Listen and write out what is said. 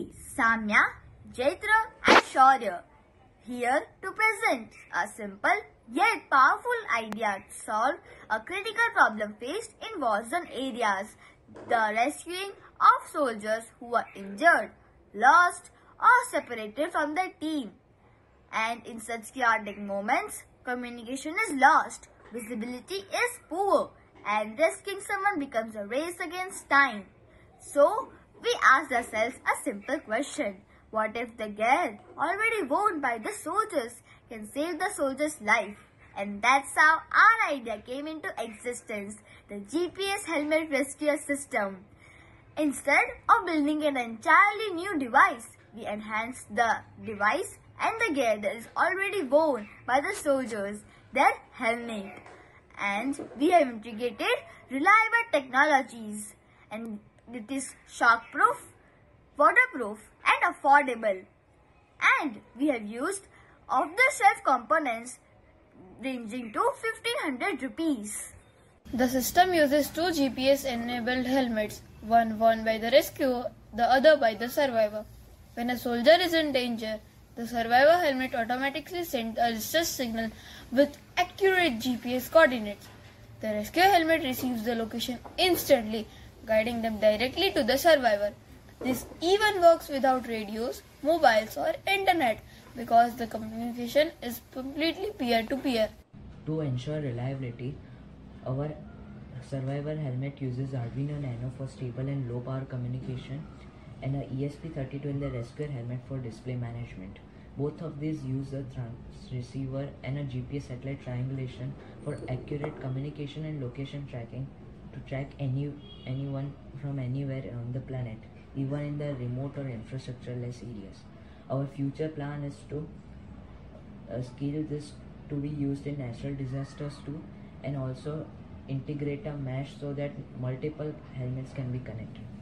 Samya, Jaitra and Shourya here to present a simple yet powerful idea to solve a critical problem faced in war zone areas, the rescuing of soldiers who are injured, lost or separated from their team. And in such chaotic moments, communication is lost, visibility is poor and rescuing someone becomes a race against time. So, we asked ourselves a simple question. What if the gear already worn by the soldiers can save the soldier's life? And that's how our idea came into existence, the GPS Helmet Rescue System. Instead of building an entirely new device, we enhanced the device and the gear that is already worn by the soldiers, their helmet. And we have integrated reliable technologies and it is shockproof, waterproof and affordable. And we have used off-the-shelf components ranging to 1500 rupees. The system uses two GPS enabled helmets, one worn by the rescuer, the other by the survivor. When a soldier is in danger, the survivor helmet automatically sends a distress signal with accurate GPS coordinates. The rescue helmet receives the location instantly, guiding them directly to the survivor. This even works without radios, mobiles, or internet because the communication is completely peer to peer. To ensure reliability, our survivor helmet uses Arduino Nano for stable and low power communication and a ESP32 in the rescuer helmet for display management. Both of these use a receiver and a GPS satellite triangulation for accurate communication and location tracking to track any anyone from anywhere on the planet, even in the remote or infrastructure-less areas. Our future plan is to uh, scale this to be used in natural disasters too, and also integrate a mesh so that multiple helmets can be connected.